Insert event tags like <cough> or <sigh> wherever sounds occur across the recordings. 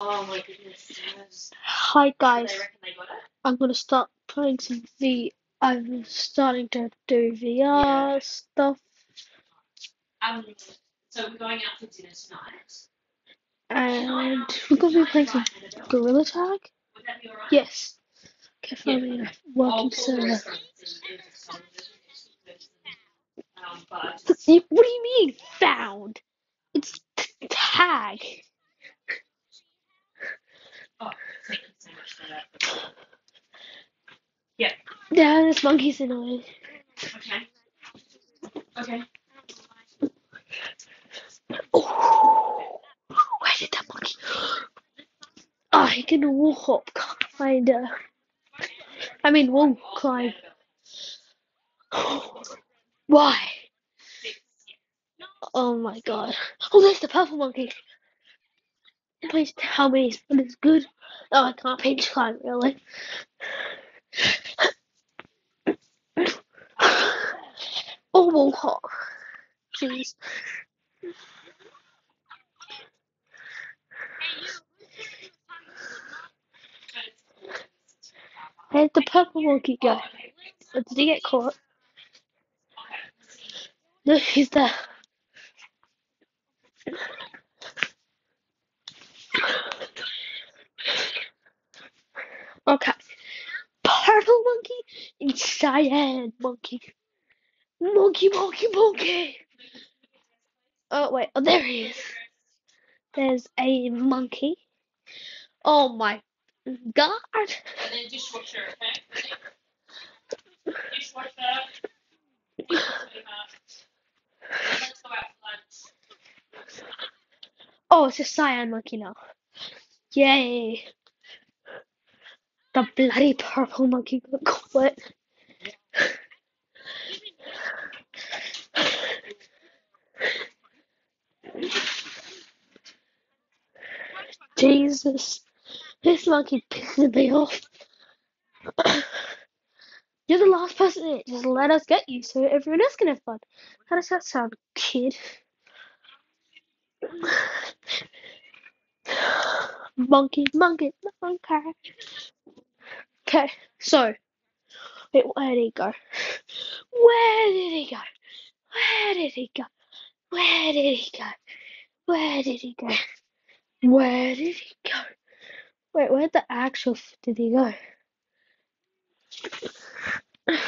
Oh my goodness. yes. Hi guys, they reckon they got it? I'm gonna start playing some V. I'm starting to do Yeah. VR stuff, Um, so we're going out for dinner tonight. and we're gonna be playing some Gorilla Tag. Would that be alright? Yes. Okay, find Yeah. me a I'll working call the server. restaurant and see if it's someone that's interested in person. Um, but I just, you- What do you mean found? It's t- tag. oh, thank you so much for that. Yeah. Yeah, this monkeys annoying. Okay. Okay. Oh, where did that monkey? Oh, he can wall hop, kinda. I mean, wall climb. Why? Oh my god. Oh, there's the purple monkey. Please tell me it's good. Oh, I can't pinch climb, really. Oh, wall hop. Jeez. Where'd the purple monkey go? Or did he get caught? No, he's there. Okay. Purple monkey and cyan monkey. Monkey, monkey, monkey. Oh, wait. Oh, there he is. There's a monkey. Oh my god. And then okay? Then let's go out for lunch. Oh, it's a cyan monkey now. Yay. The bloody purple monkey got caught. Jesus. This monkey pisses me off. You're the last person in it. Just let us get you so everyone else can have fun. How does that sound, kid? <sighs> Monkey, monkey, monkey. Okay, so. Wait, where did he go? Where did he go? Where did he go? Where did he go? Where did he go? Where did he go? Wait, where the actual f- did he go? <sighs>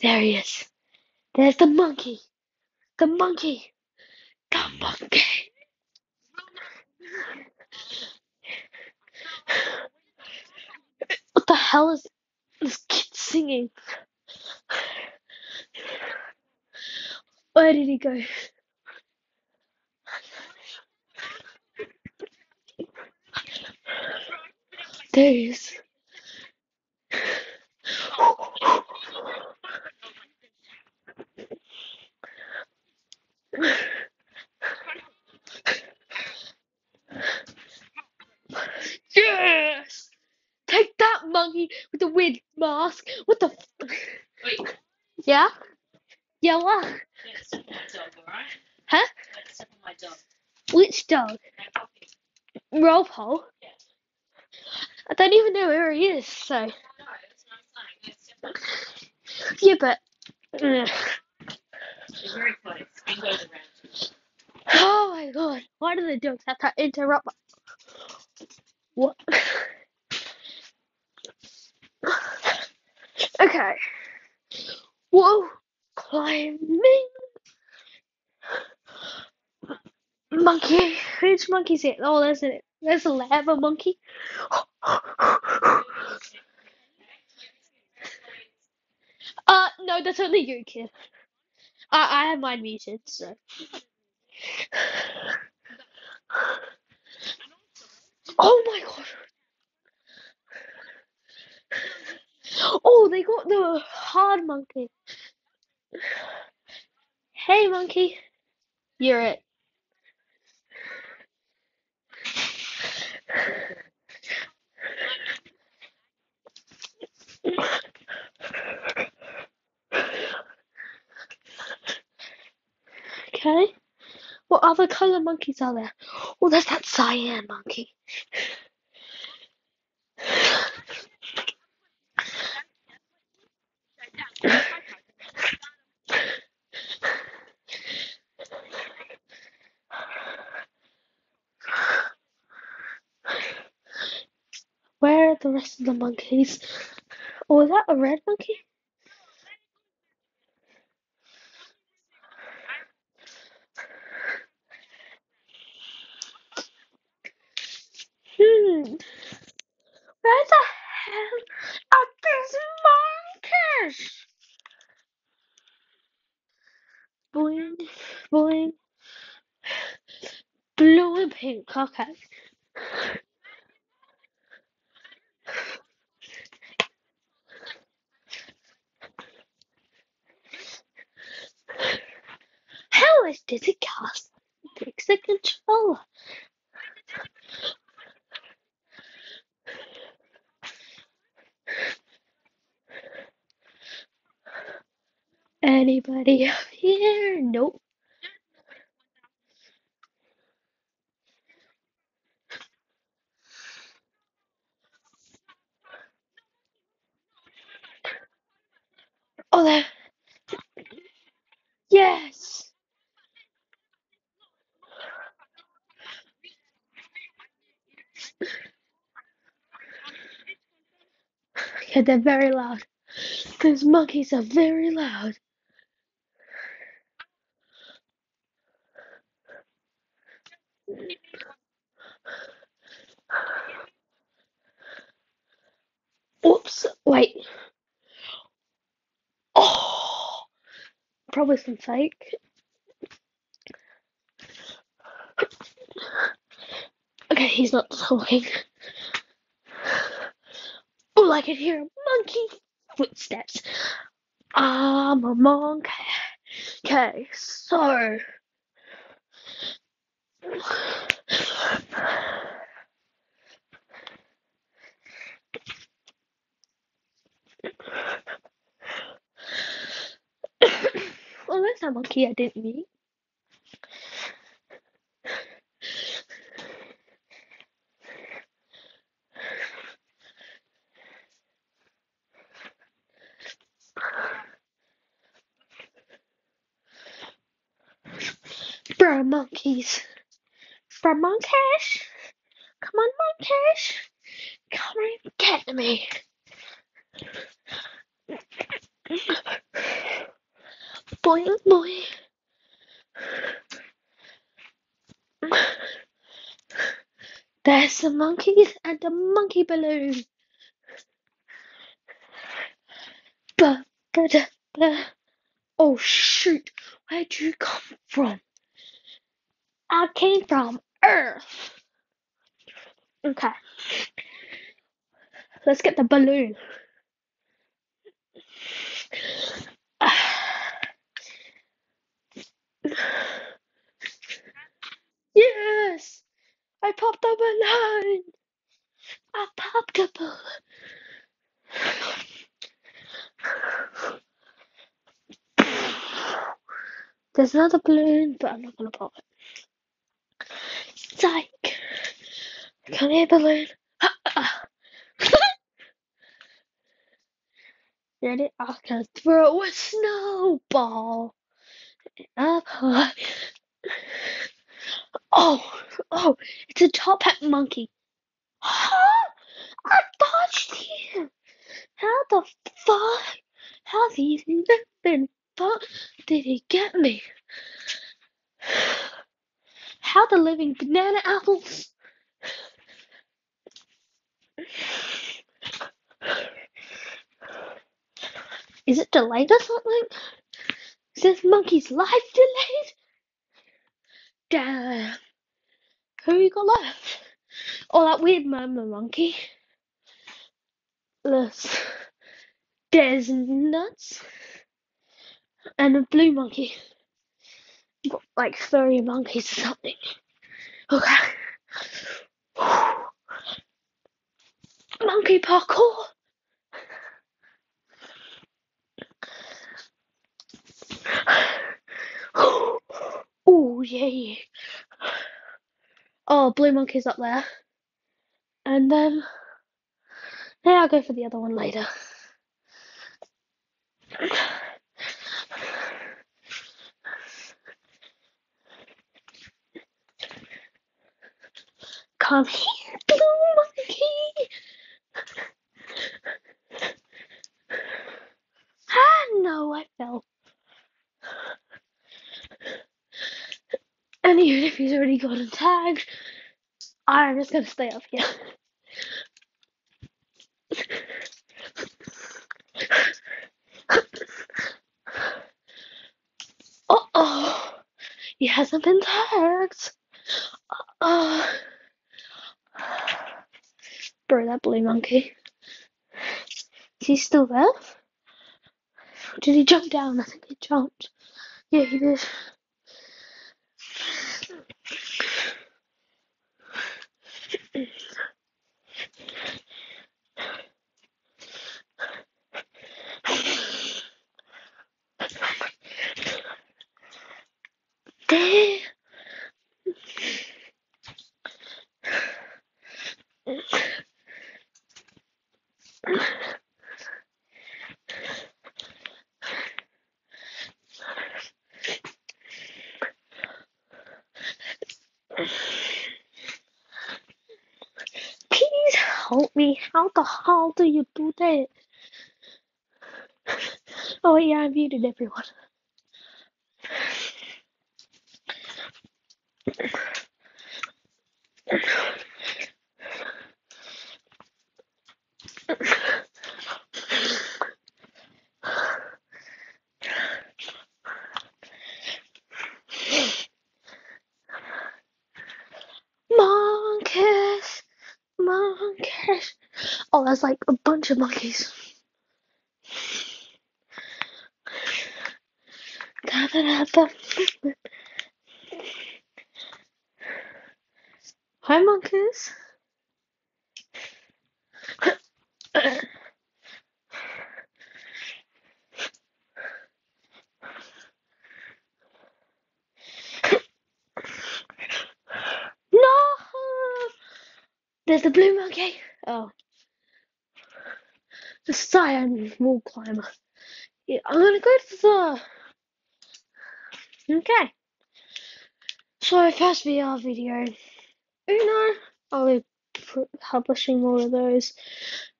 There he is. There's the monkey. The monkey. The monkey. What the hell is this kid singing? Where did he go? There he is. Yes! Take that monkey with the weird mask. What the? F- Wait, <laughs> yeah? Yeah, what? let's <laughs> step on my dog? Huh? Let's step on my dog. Which dog? Rolepole? Yeah. I don't even know where he is, so. No, that's what I'm saying. Let's step on Yeah, but. Ugh. It's very close. It goes around. Oh my god. Why do the dogs have to interrupt? What? <laughs> <laughs> okay. Whoa. Climbing. Monkey. Which monkey's it? Oh, there's a there's a lava monkey. <laughs> Uh, no, that's only you, kid. I I have mine muted, so. Oh my god. Oh, they got the monkey. Hey, monkey. You're it. Okay. What other color monkeys are there? Oh, there's that cyan monkey. Where are the rest of the monkeys? Oh, is that a red monkey? Hmm. Where the hell are these monkeys? Boing, boing. Blue and pink, okay. How is Dizzy Cast takes the controller? Anybody up here? Nope. Oh, there. Yes. Yeah, they're very loud. Those monkeys are very loud. Oops. Wait. Oh, probably some fake. Okay, he's not talking. I can hear monkey footsteps. I'm a monkey. Okay, so. <coughs> well, there's a monkey I didn't meet. Bro, monkeys. Bro, monkeys. Come on, monkeys. Come and get me. Boy, boy. There's some monkeys and a monkey balloon. Ba, ba, da, ba. Oh shoot, where'd you come from? I came from Earth. Okay. Let's get the balloon. <sighs> Yes! I popped the balloon! I popped a balloon! <sighs> There's another balloon, but I'm not gonna pop it. Psych! Come here, balloon. Ready? I'm gonna throw a snowball up high. Oh, oh, it's a top hat monkey. Huh? I dodged him. How the fuck? How the living fuck did he get me? How the living banana apples? Is it delayed or something? Is this monkey's life delayed? Damn. Who you got left? Oh, that weird mama monkey. There's, there's nuts. And a blue monkey. Like 30 monkeys or something. Okay. <sighs> Monkey parkour. <sighs> Oh yeah. Oh, blue monkey's up there. And then yeah, I'll go for the other one later. Come here, blue monkey. Ah, no, I fell. And even if he's already gotten tagged, I'm just gonna stay up here. Uh oh, he hasn't been tagged. Oh, bro, that blue monkey. Is he still there? Did he jump down? I think he jumped. Yeah, he did. There. Please help me. How do you do that? Oh yeah, I muted everyone. Monkeys, monkeys. Oh, there's like a bunch of monkeys. Hi, monkeys. No! There's the blue monkey. Oh. The cyan wall climber. Yeah, I'm gonna go to the. Okay. So, first VR video. Uno. I'll be publishing more of those.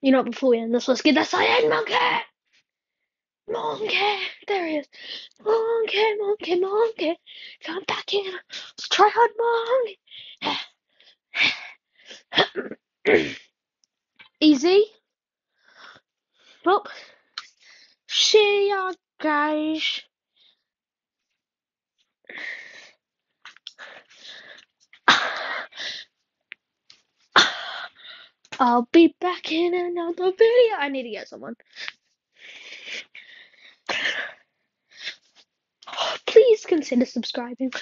You know, before we end this, let's get that cyan monkey! Monkey! There he is. Monkey, monkey, monkey. Come back in. Let's try hard monkey. <sighs> <clears throat> Easy. Well, see ya, uh, guys. I'll be back in another video. I need to get someone. Please consider subscribing.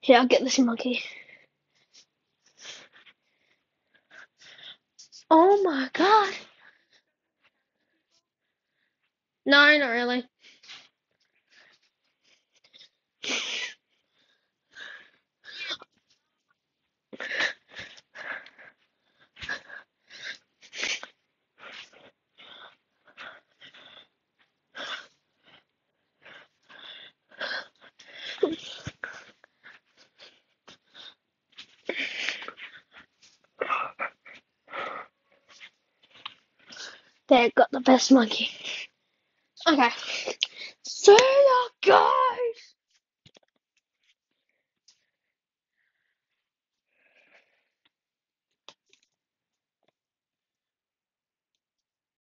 Here, I'll get this monkey. Oh my god. No, not really. There, got the best monkey. Okay.